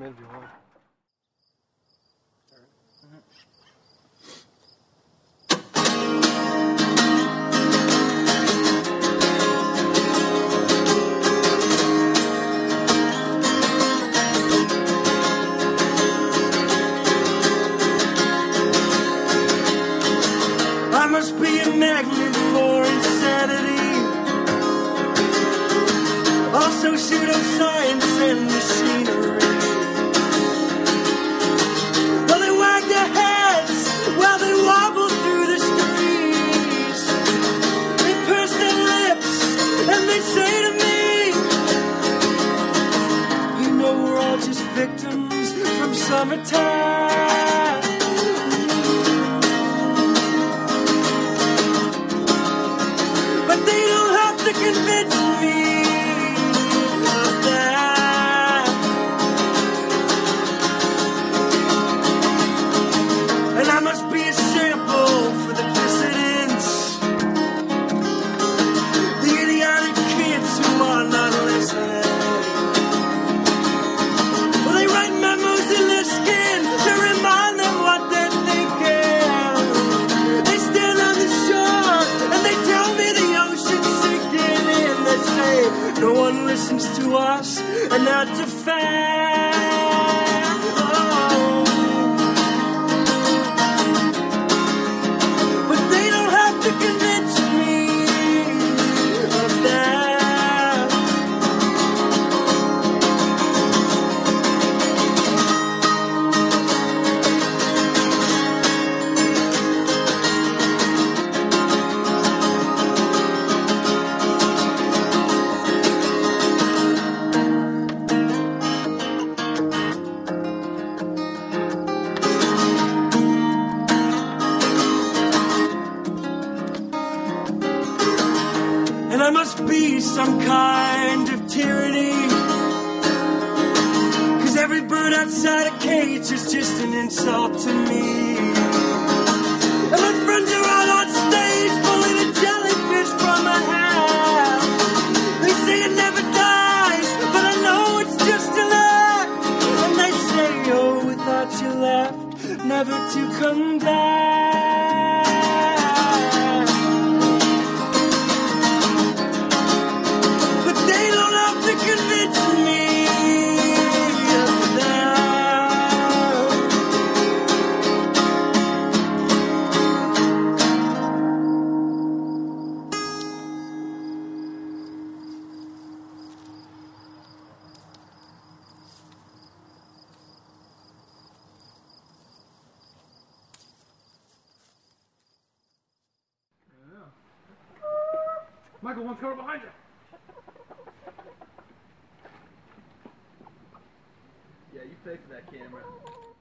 if you want. I must be a magnet for insanity. Also pseudoscience and machinery. Summertime. But they don't have to convince me no one listens to us, and that's a fact. I must be some kind of tyranny. Cause every bird outside a cage is just an insult to me. And my friends are all on stage pulling a jellyfish from a hat. They say it never dies, but I know it's just a laugh. And they say, oh, we thought you left, never to come back. Michael, one's coming behind you. Yeah, you pay for that camera.